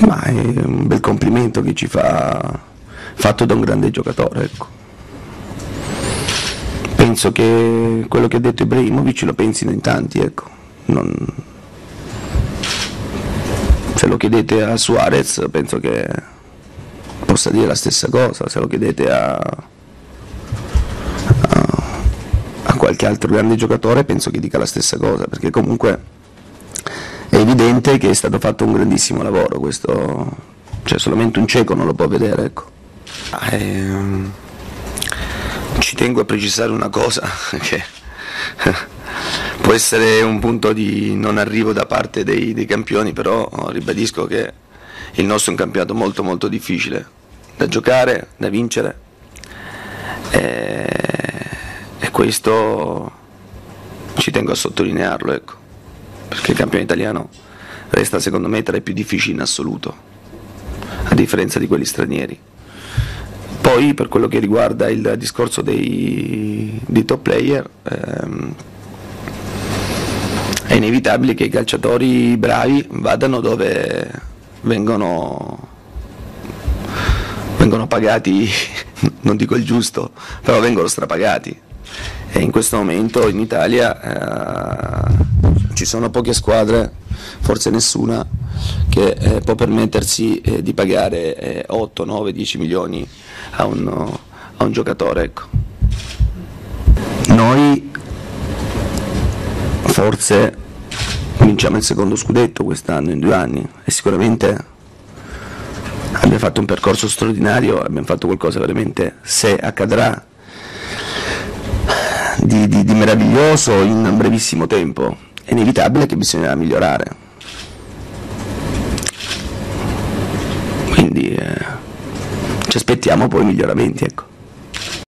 Ma è un bel complimento che ci fa fatto da un grande giocatore, ecco. Penso che quello che ha detto Ibrahimovic lo pensino in tanti, ecco. Non... Se lo chiedete a Suarez penso che possa dire la stessa cosa, se lo chiedete a, a, a qualche altro grande giocatore penso che dica la stessa cosa, perché comunque è evidente che è stato fatto un grandissimo lavoro, questo, cioè solamente un cieco non lo può vedere. Ecco. Eh, ci tengo a precisare una cosa, che può essere un punto di non arrivo da parte dei, dei campioni, però ribadisco che il nostro è un campionato molto molto difficile da giocare, da vincere e, e questo ci tengo a sottolinearlo, ecco, perché il campione italiano resta secondo me tra i più difficili in assoluto, a differenza di quelli stranieri. Poi per quello che riguarda il discorso dei, dei top player, ehm, è inevitabile che i calciatori bravi vadano dove vengono vengono pagati, non dico il giusto, però vengono strapagati. E in questo momento in Italia eh, ci sono poche squadre, forse nessuna, che eh, può permettersi eh, di pagare 8, 9, 10 milioni a un, a un giocatore. Ecco. Noi forse vinciamo il secondo scudetto quest'anno in due anni e sicuramente abbiamo fatto un percorso straordinario, abbiamo fatto qualcosa veramente, se accadrà, di, di, di meraviglioso in brevissimo tempo. È inevitabile che bisognerà migliorare. Quindi eh, ci aspettiamo poi miglioramenti. Ecco.